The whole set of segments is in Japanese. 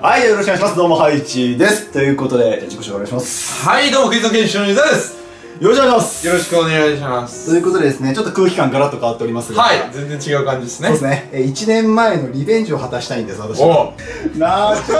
はい、よろしくお願いします。どうも、ハイチです。ということで、じゃあ自己紹介お願いします。はい、どうも、クイズ研修の伊沢です。よろしくお願いします。よろしくお願いします。ということでですね、ちょっと空気感ガラッと変わっておりますが。はい、全然違う感じですね。そうですね。えー、1年前のリベンジを果たしたいんです、私は。おなあ、ちょ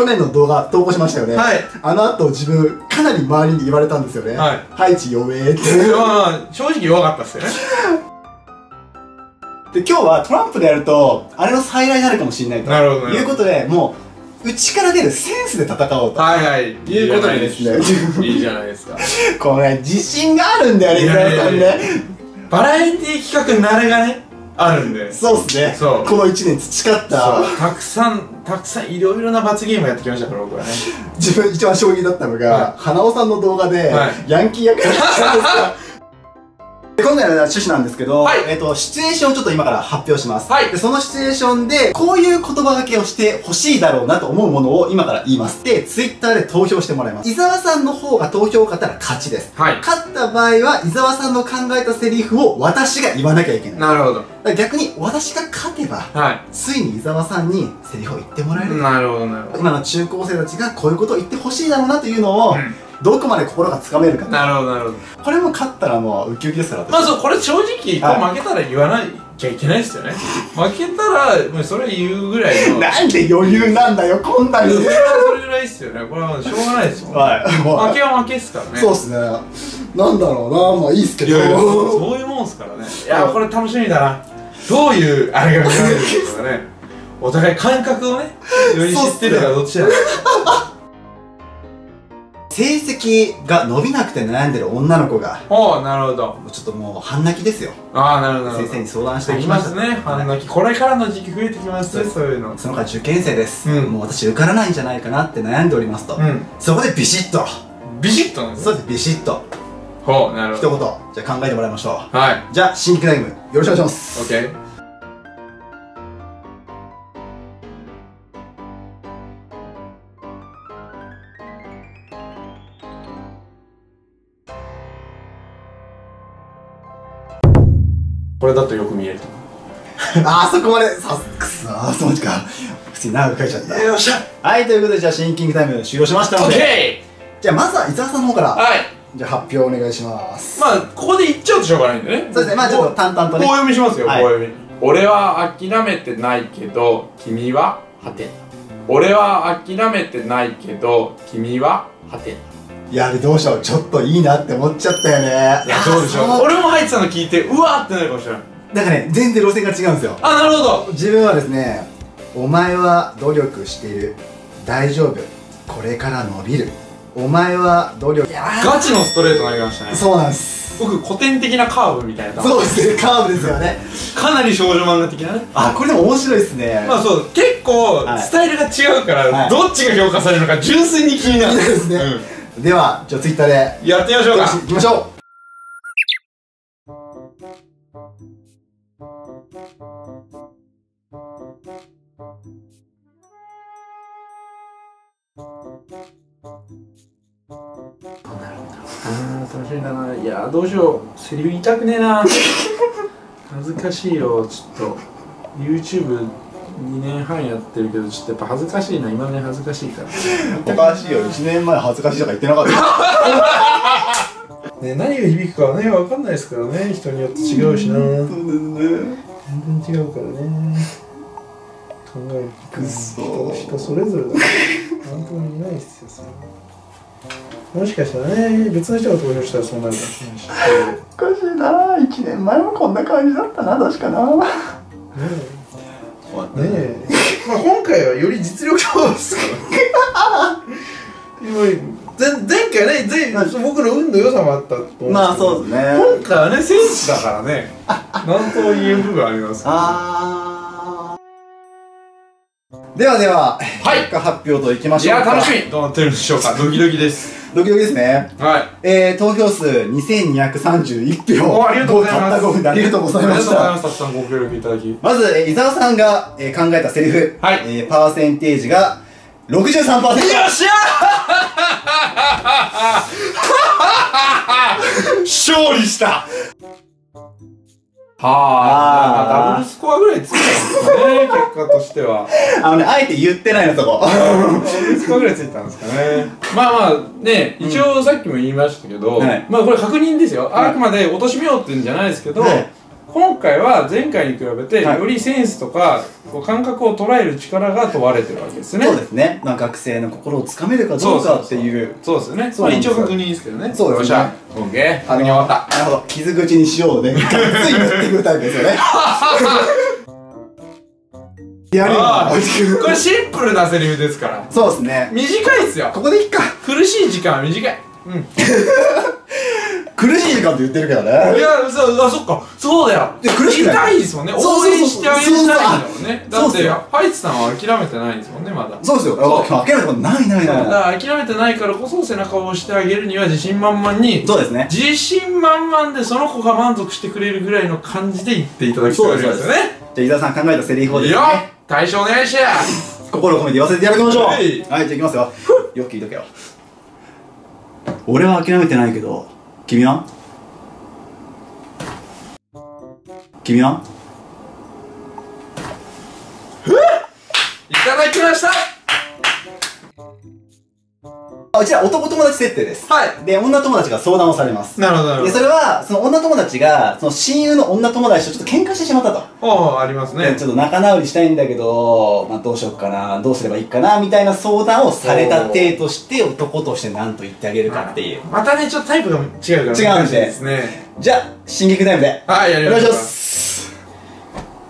去年の動画投稿しましたよね。はい。あの後自分、かなり周りに言われたんですよね。はい。ハイチ弱えって。まあ、正直弱かったっすよね。で、今日はトランプでやると、あれの再来になるかもしれないと。なるほどねいうことで、もう、内から出るセンスで戦おうと。はいはい。いうことでですねいいじゃないですか。このね、自信があるんだよね、伊沢さんね。バラエティ企画慣れがね、あるんで。そうっすね。そうこの1年培った、そう。たくさん、たくさんいろいろな罰ゲームやってきましたから、僕はね。自分一番衝撃だったのが、は花尾さんの動画で、はいヤンキー役やってたんですか で今回の趣旨なんですけど、はいえっ、と、シチュエーションをちょっと今から発表します。はいで、そのシチュエーションで、こういう言葉がけをしてほしいだろうなと思うものを今から言います。で、ツイッターで投票してもらいます。伊沢さんの方が投票多かったら勝ちです。はい。勝った場合は、伊沢さんの考えたセリフを私が言わなきゃいけない。なるほど。ら逆に、私が勝てば、はついに伊沢さんにセリフを言ってもらえい。る。なるほど、なるほど。今の中高生たちがこういうことを言ってほしいだろうなというのを、うんどこまで心がつかめるかなるほど、なるほど。これも勝ったらもうウキウキですからまあそう、これ正直、はい負けたら言わなきゃいけないですよね。負けたら、もうそれ言うぐらいの。なんで余裕なんだよこんなにそれはそれぐらいですよね。これはしょうがないですよ。はいもう負けは負けっすからね。そうっすねなんだろうなまあいいっすけどいやいや、そういうもんっすからね。いや、これ楽しみだな。どういうあれが見られるのかね。お互い感覚をね、より知ってるかどっちだ成績が伸びなくて悩んでる女の子がおおなるほど。ちょっともう半泣きですよああ、なるほど。先生に相談してあきましたりますね。半泣き。これからの時期増えてきますね、そういうの。その子は受験生です、うんもう私受からないんじゃないかなって悩んでおりますと、うん。そこでビシッとビシッとなんですそうですビシッとほう、なる一ほど。言じゃあ考えてもらいましょはい。うじゃあ新規ライブよろしくお願いしますオこれだとよく見える。とあーそこまで。さくそーその時か。普通に長く書いちゃった。よっしゃ。はいということでじゃあシンキングタイム終了しましたので。ケじゃあまずは伊沢さんの方から。ーはい。じゃあ発表お願いします。まあここで言っちゃうとしょうがないんでね。そうですね。まあちょっと淡々とね。棒読みしますよ、はい。棒読み。俺は諦めてないけど君は？果てな俺は？諦めてないけど君は果て。ないやどうしよう。ちょっといいなって思っちゃったよね。いやどうでしょ俺も入ってたの聞いてうわーってなるかもしれない。なんかね全然路線が違うんですよ。あなるほど。自分はですねお前は努力している。大丈夫。これから伸びる。お前は努力いやーガチのストレート投げましたね。そうなんです。僕古典的なカーブみたいな。そうですねカーブですよね。かなり少女漫画的なね。あこれでも面白いですね。まあそう。結構はい。スタイルが違うから、はい。どっちが評価されるのか純粋に気になる。いいですね、ではじゃあツイッターで。うん、やってみましょうか。行きましょあー楽しみだな。いやーどうしよう。セリフ言いたくねえな。恥ずかしいよ。ちょっと YouTube2 年半やってるけどちょっとやっぱ恥ずかしいな。今ね恥ずかしいから。うおかしいよ。1年前恥ずかしいとか言ってなかった。ね何が響くかはね分かんないですからね。人によって違うしな。そうですね。全然違うからね。考えるくっそ人人それぞれだから。なんとも言えないっすよそれは。もしかしたらね別の人が投票したらそうなるかもしれないし。ね おかしいな。1年前もこんな感じだったな確かな。えねえ。まあ今回はより実力勝負ですか。ら 今前前回ね前僕の運の良さもあったと思うんですけど。まあそうですね。今回はねセンスだからね。なんとも言えん部分あります。あー。ではでははい。結果発表といきまいしょうか。や楽しみ。どうなってるんでしょうか。ドキドキですドキドキですね。はい。えー、投票数2231票。おありがとうございます。たった5分でありがとうございましありがとうございたます。たくさんご協力いただきまず、えー伊沢さんが、えー考えたセリフ、はい。えーパーセンテージが63%よっしゃー！勝利したはあ、あダブルスコアぐらいついたんですかね、結果としては。あのね、あえて言ってないのそこ。ダブルスコアぐらいついたんですかね。まあまあね、一応さっきも言いましたけど、はいまあこれ確認ですよ。はいあくまで貶としめようっていうんじゃないですけど、はい今回は前回に比べてはいよりセンスとか感覚を捉える力が問われてるわけですね。そうですね。まあ学生の心をつかめるかどうかっていう。そうですよね。まあ一応確認ですけどね。そうですねよっしゃ。オッケー。確認終わった。なるほど。傷口にしようで、が っつり言ってくるタイプですよね。やるよこれシンプルなセリフですから。そうですね。短いですよ。ここでいっか。苦しい時間は短い。うん。苦しい時間って言ってるけどいね。や、そう、あ、そっか。そうだよ。いや苦しい痛いですもんね。応援してあげたいんだもんね。だって、ハイツさんは諦めてないんですもんね、まだ。そうですよ。諦めたことないないだないなから諦めてないからこそ背中を押してあげるには自信満々にい。そうですね。自信満々でその子が満足してくれるぐらいの感じで言っていただきたいですよねじゃあ、伊沢さん考えたセリフをいいよですね、大将お願いします心を込めて言わせていただきましょう。ははいい。じゃあ行きますよ。よく聞いとけよ。俺は諦めてないけど、君は？君は？あうちら男友達設定です。はいで、女友達が相談をされます。なるほどなるで、ほそれは、その女友達が、その親友の女友達とちょっと喧嘩してしまったと。どおーありますねでちょっと仲直りしたいんだけど、まあ、どうしよっかな、どうすればいいかな、みたいな相談をされた体として、男として何と言ってあげるかっていう。またねちょっとタイプが違うから違うんで難しいですねじゃあ、進撃タイムで。はいやりましょうお願いします。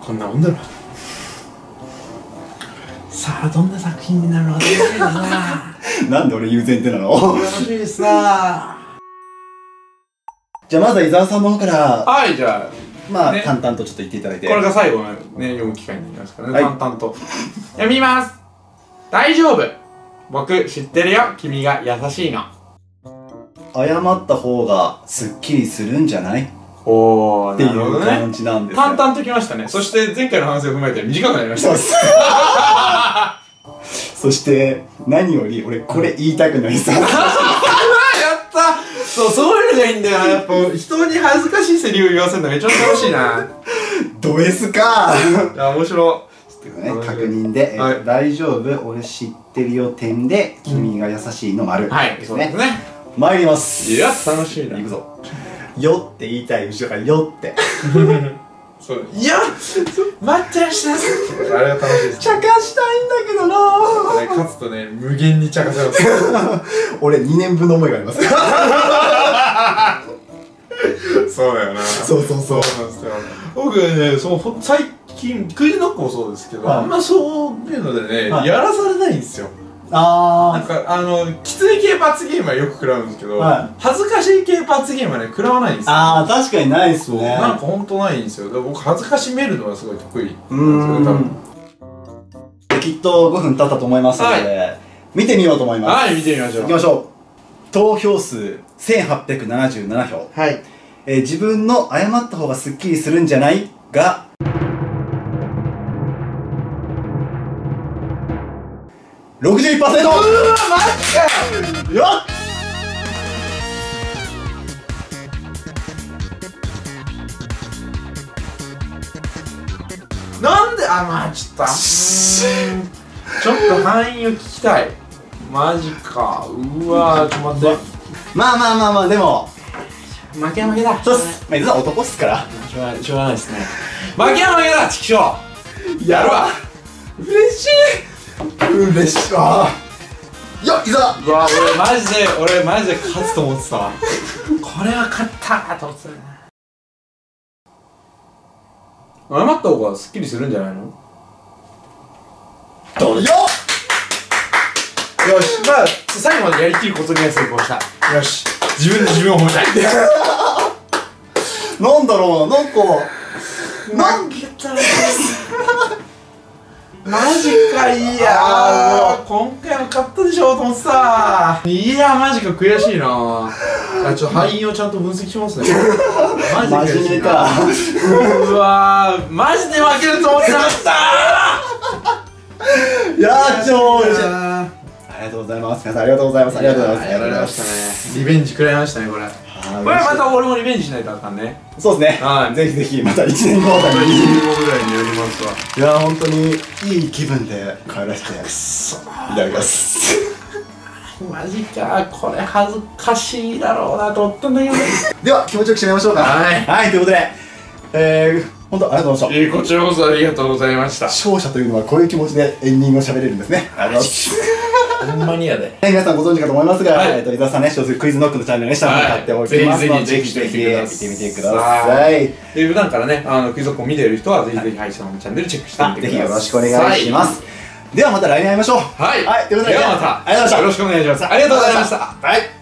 こんなもんだろさあどんな作品になるのか楽な なんで俺言う前提なの？楽しみですなじゃあ、まずは伊沢さんの方から、はいじゃあまあ、ね。淡々とちょっと言っていただいて。これが最後のね読む機会になりますからね、はい。淡々と。読みます。大丈夫。僕知ってるよ。君が優しいの。謝った方がすっきりするんじゃない？っおーていなるほどね。う感じなんですよ。淡々ときましたね。そして前回の反省を踏まえて短くなりました そして、何より俺これ言いたくないさ。やった。そうそういうのがいいんだよな。やっぱ人に恥ずかしいセリフを言わせるのが一番楽しいな。ド S か。いや面白ね、確認で、えーはい。大丈夫。俺知ってるよ点で君が優しいの丸、いはいそうですね。ね参ります。いや楽しいな。いくぞ。よって言いたい後ろからよって。そう。いや待ってました。あれが楽しいです茶化した勝つとね無限に茶化せます。俺2年分の思いがあります。そうだよな。そうそうそう。そうなんですよ。僕ねそうほ最近クイズノックもそうですけど、はい。あんまそういうのでね、はい。やらされないんですよ。なんあかあのきつい系罰ゲームはよく食らうんですけど、はい。恥ずかしい系罰ゲームはね食らわないんですよ。あー確かにないっすね。なんかほんとないんですよ。僕恥ずかしめるのはすごい得意なんですうよね多分きっと5分経ったと思いますので、見てみようと思います、はい見てみましょう。いきましょう。投票数1877票。はい。えー自分の謝った方がすっきりするんじゃないが61%うわマジかよっであまあちょっとちょっと範囲を聞きたい。マジか。うわーちょっと待って。まあまあまあまあでも。負け負けだ。そうっす。まあ実は男っすから。しょうがないしょうがないですね。負けは負けだチキショー。やるわ。嬉しい。嬉しい。わよっいざ。うわ俺マジで俺マジで勝つと思ってたわ。これは勝ったと思ってたね謝った方がすっきりするんじゃないの？どうぞ。よし。まあ最後までやりきることには成功した。よし。自分で自分を褒めたい。なんだろうななんかなん負けたマジかいや。もう今回も勝ったでしょと思ってた。いやマジか悔しいなあちょっと敗因をちゃんと分析しますね。マジで。かうわーマジで負けると思ってなかったいやー超嬉しいあありがとうございます。皆さんありがとうございます。ありがとうございます。やられましたね。リベンジ食らいましたねこれ。これま嬉た俺もリベンジしないとあかんね。そうですね。はい。ぜひぜひまた1年後あた1りに。年後ぐらいにやりますわいやー本当に。いい気分で帰らせていただきますマジかこれ恥ずかしいだろうなと思ったんだけどね。では気持ちよく締めましょうか。はい。はいということでえー本当ありがとうございましえーこちらこそありがとうございました。た勝者というのはこういう気持ちでエンディングを喋れるんですね。ありがとうございます。ほんまにやで。はい皆さんご存知かと思いますが、はい。えっと、伊沢さんね、小説クイズノックのチャンネルね、下の方に貼っておきますので、はいぜひぜひチェックしてみてください。見てみてください。で普段からねあのクイズッコ見てる人はぜひぜひ配信のチャンネルチェックしてみあてください。ぜひよろしくお願いします。ではまた来年会いましょう。はい、はい。ということでではまた。ありがとうございました。よろしくお願いします。ありがとうございました。はい。